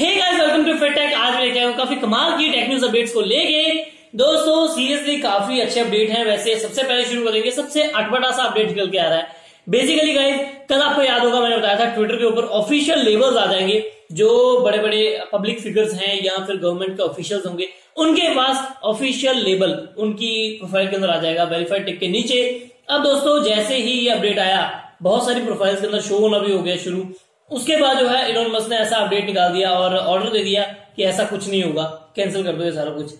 Guys welcome to आज मैं लेके काफ़ी कमाल की टेक न्यूज़ अपडेट्स को लेके। दोस्तों सीरियसली काफ़ी अच्छे अपडेट हैं। वैसे सबसे पहले शुरू करेंगे, सबसे अटपटा सा अपडेट निकल के आ रहा है। बेसिकली गाइस कल आपको याद होगा, मैंने बताया था ट्विटर के ऊपर ऑफिशियल लेबल्स आ जाएँगे, जो बड़े बड़े पब्लिक फिगर्स हैं या फिर गवर्नमेंट के ऑफिशियल्स होंगे, उनके पास ऑफिशियल लेबल उनकी प्रोफ़ाइल के अंदर आ जाएगा वेरीफाइड टिक के नीचे। अब दोस्तों, जैसे ही ये अपडेट आया, बहुत सारी प्रोफाइल्स के अंदर शो होना भी हो गया शुरू। उसके बाद जो है इलोन मस्क ने ऐसा अपडेट निकाल दिया और ऑर्डर दे दिया कि ऐसा कुछ नहीं होगा। कैंसिल कर दो ये सारा कुछ।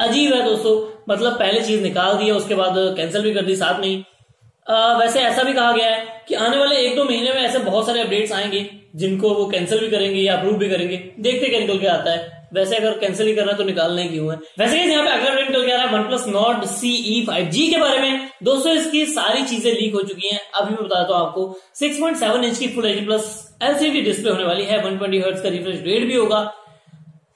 अजीब है दोस्तों। मतलब पहले चीज़ निकाल दी है उसके बाद कैंसिल भी कर दी साथ में आ, वैसे ऐसा भी कहा गया है कि आने वाले एक दो महीने में ऐसे बहुत सारे अपडेट्स आएँगे जिनको वो कैंसिल भी करेंगे या अप्रूव भी करेंगे। देखते क्या निकल के आता है। वैसे अगर कैंसिल ही करना तो निकालने क्यों है? वैसे यहाँ पे अगला अपडेट निकल है OnePlus Nord CE five G के बारे में, दोस्तों इसकी सारी चीज़ें लीक हो चुकी हैं। अभी मैं बताता हूँ आपको 6.7 इंच की full H plus LCD display होने वाली है 120 ट्वेंटी का रिफ्रेश रेट भी होगा।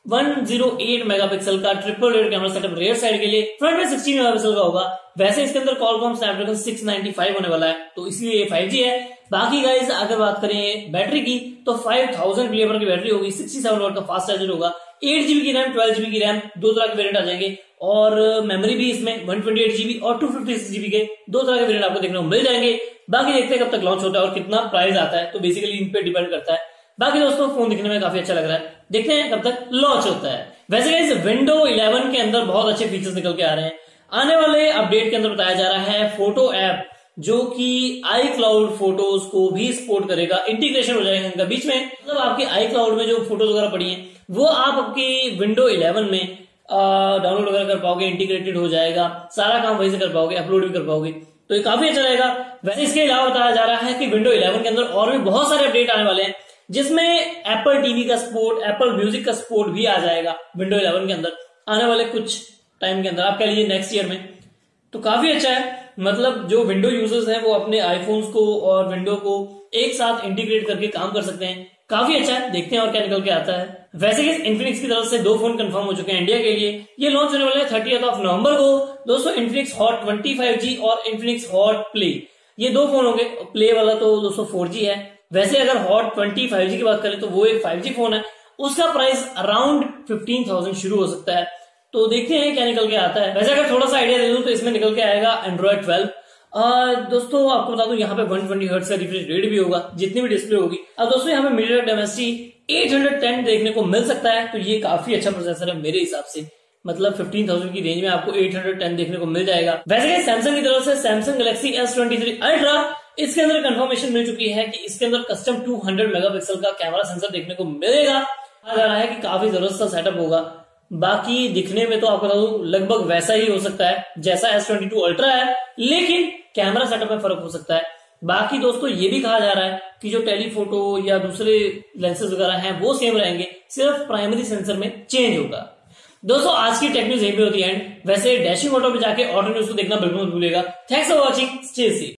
108 मेगापिक्सल का triple rear camera setup rear side के लिए फ्रंट में 16 मेगापिक्सल का होगा। वैसे इसके अंदर कॉलकॉम स्नैपड्रैगन 695 होने वाला है तो इसलिए ये 5G है। बाकी गाइस अगर बात करें बैटरी की तो 5000 थाउज़ेंड की बैटरी होगी 67 वॉट का फास्ट चार्जर होगा। एट जीबी की रैम, ट्वेल्व जीबी की रैम, दो तरह के वेरियंट आ जाएँगे। और मेमोरी भी इसमें वन ट्वेंटी एट जीबी और टू फिफ्टी सिक्स जीबी के दो तरह के वेरियंट आपको देखने को मिल जाएँगे। बाकी देखते हैं कब तक लॉन्च होता है और कितना प्राइस आता है। तो बेसिकली इन पे डिपेंड करता है। बाकी दोस्तों फ़ोन दिखने में काफ़ी अच्छा लग रहा है। देखते हैं कब तक लॉन्च होता है। वैसे गाइस विंडो 11 के अंदर बहुत अच्छे फीचर्स निकल के आ रहे हैं। आने वाले अपडेट के अंदर बताया जा रहा है फ़ोटो ऐप जो कि आई क्लाउड फ़ोटोज़ को भी सपोर्ट करेगा। इंटीग्रेशन हो जाएगा इनका बीच में। मतलब आपके आई क्लाउड में जो फ़ोटोज़ वगैरह पड़ी हैं वो आप आपकी विंडो 11 में डाउनलोड वगैरह कर पाओगे इंटीग्रेटेड हो जाएगा, सारा काम वहीं से कर पाओगे अपलोड भी कर पाओगे। तो ये काफ़ी अच्छा रहेगा। वैसे इसके अलावा बताया जा रहा है कि विंडो 11 के अंदर और भी बहुत सारे अपडेट आने वाले हैं, जिसमें एप्पल टीवी का सपोर्ट एप्पल म्यूज़िक का सपोर्ट भी आ जाएगा विंडो 11 के अंदर। आने वाले कुछ टाइम के अंदर, आप कह लीजिए नेक्स्ट ईयर में। तो काफ़ी अच्छा है। मतलब जो विंडो यूज़र्स हैं, वो अपने आईफोन्स को और विंडो को एक साथ इंटीग्रेट करके काम कर सकते हैं। काफ़ी अच्छा है, देखते हैं और क्या निकल के आता है। वैसे ही इन्फिनिक्स की तरफ़ से दो फ़ोन कंफर्म हो चुके हैं इंडिया के लिए। ये लॉन्च होने वाले हैं थर्टी ऑफ़ नवंबर को। दोस्तों Infinix Hot twenty five G और इन्फिनिक्स हॉट प्ले ये दो फ़ोन होंगे। प्ले वाला तो दोस्तों फोर जी है। वैसे अगर हॉट ट्वेंटी फाइव जी की बात करें तो वो एक फाइव जी फ़ोन है। उसका प्राइस अराउंड फिफ्टीन थाउज़ेंड शुरू हो सकता है। तो देखते हैं क्या निकल के आता है। वैसे अगर थोड़ा सा आइडिया दे दूँ तो इसमें निकल के आएगा एंड्रॉइड ट्वेल्व दोस्तों आपको बता दूँ यहाँ पे 120 ट्वेंटी का रिफ्रेश रेट भी होगा जितनी भी डिस्प्ले होगी। अब दोस्तों यहाँ पे मीडिया डेमेस्टी 810 देखने को मिल सकता है तो ये काफ़ी अच्छा प्रोसेसर है मेरे हिसाब से। मतलब 15,000 की रेंज में आपको 810 देखने को मिल जाएगा। वैसे सैमसंग की तरफ़ से Samsung Galaxy S twenty three Ultra इसके अंदर कंफर्मेशन मिल चुकी है कि इसके अंदर कस्टम 200 मेगापिक्सल का कैमरा सेंसर देखने को मिलेगा। कहा जा रहा है कि काफ़ी ज़रूरत सेटअप होगा। बाकी दिखने में तो आपको बता दूँ, लगभग वैसा ही हो सकता है, जैसा एस ट्वेंटी टू अल्ट्रा है, लेकिन कैमरा सेटअप में फ़र्क हो सकता है। बाकी दोस्तों, ये भी कहा जा रहा है कि जो टेलीफोटो या दूसरे लेंसेज वगैरह हैं, वो सेम रहेंगे, सिर्फ़ प्राइमरी सेंसर में चेंज होगा। दोस्तों, आज की टेक न्यूज़ यहीं पे होती है वैसे डैशिंग ऑटो पे जाके ऑटो न्यूज़ को देखना बिल्कुल भूलेगा। Thanks for watching